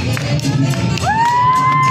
Woo!